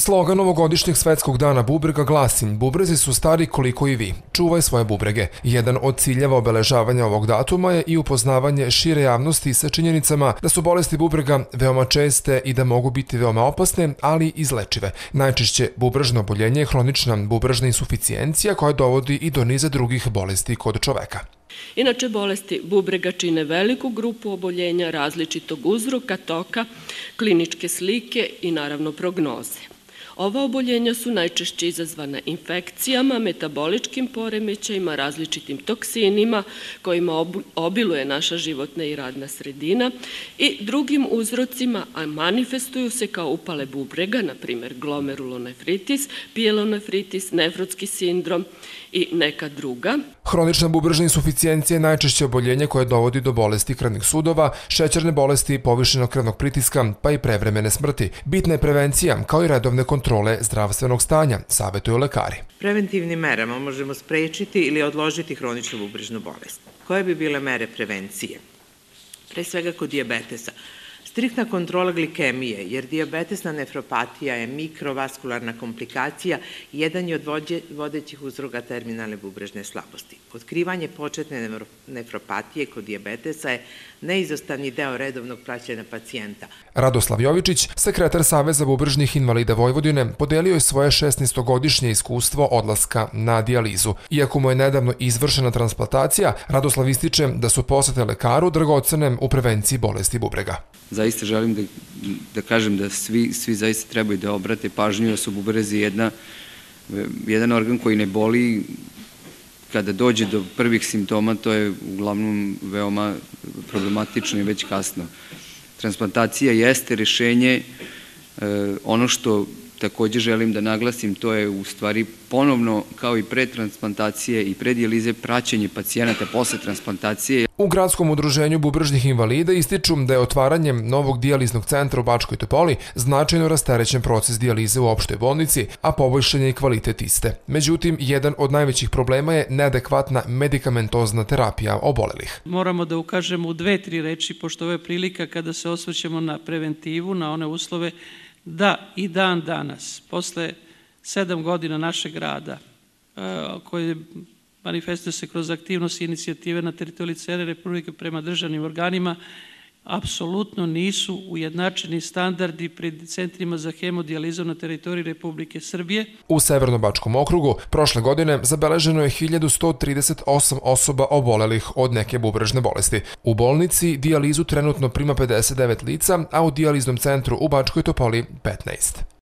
Slogan ovogodišnjeg svetskog dana bubrega glasi Bubrezi su stari koliko i vi. Čuvaj svoje bubrege. Jedan od ciljeva obeležavanja ovog datuma je i upoznavanje šire javnosti sa činjenicama da su bolesti bubrega veoma česte i da mogu biti veoma opasne, ali izlečive. Najčešće bubrežno oboljenje je hronična bubrežna insuficijencija koja dovodi i do niza drugih bolesti kod čoveka. Inače, bolesti bubrega čine veliku grupu oboljenja različitog uzroka, toka, kliničke slike i naravno prognoze. Ova oboljenja su najčešće izazvana infekcijama, metaboličkim poremećajima, različitim toksinima kojima obiluje naša životna i radna sredina i drugim uzrocima, a manifestuju se kao upale bubrega, na primer glomerulonefritis, pielonefritis, nefrotski sindrom i neka druga. Hronična bubrežna insuficijencija je najčešće oboljenje koje dovodi do bolesti krvnih sudova, šećerne bolesti, povišenog krvnog pritiska, pa i prevremene smrti. Bitna je prevencija, kao i redovne kontrole zdravstvenog stanja, savjetuju lekari. Preventivnim merama možemo sprečiti ili odložiti hroničnu bubrežnu bolest. Koje bi bile mere prevencije? Pre svega kod diabetesa. Striktna kontrola glikemije, jer diabetesna nefropatija je mikrovaskularna komplikacija i jedan je od vodećih uzroga terminalne bubrežne slabosti. Otkrivanje početne nefropatije kod diabetesa je neizostavni deo redovnog praćenja pacijenta. Radoslav Jovičić, sekretar Saveza bubrežnih invalida Vojvodine, podelio je svoje 16-godišnje iskustvo odlaska na dijalizu. Iako mu je nedavno izvršena transplantacija, Radoslav ističe da su posete lekaru dragocene u prevenciji bolesti bubrega zaista želim da, da kažem da svi, svi zaista trebaju da obrate pažnju da su bubrezi jedna, jedan organ koji ne boli kada dođe do prvih simptoma, to je uglavnom veoma problematično i već kasno. Transplantacija jeste rešenje, e, ono što takođe želim da naglasim, to je u stvari ponovno, kao i pre transplantacije i pre dijalize, praćenje pacijenata posle transplantacije. U gradskom udruženju bubrežnih invalida ističu da je otvaranjem novog dijaliznog centra u Bačkoj Topoli značajno rasterećen proces dijalize u opštoj bolnici, a poboljšan je i kvalitet iste. Međutim, jedan od najvećih problema je neadekvatna medikamentozna terapija obolelih. Moramo da ukažemo u dve, tri reči, pošto ovo je prilika kada se osvrćemo na preventivu, na one uslove da i dan danas, posle sedam godina našeg rada, e, koje manifestuje se kroz aktivnost i inicijative na teritoriji cele Republike prema državnim organima, apsolutno nisu ujednačeni standardi pred centrima za hemodijalizu na teritoriji Republike Srbije. U Severnobačkom okrugu prošle godine zabeleženo je 1138 osoba obolelih od neke bubrežne bolesti. U bolnici dijalizu trenutno prima 59 lica, a u dijaliznom centru u Bačkoj Topoli 15.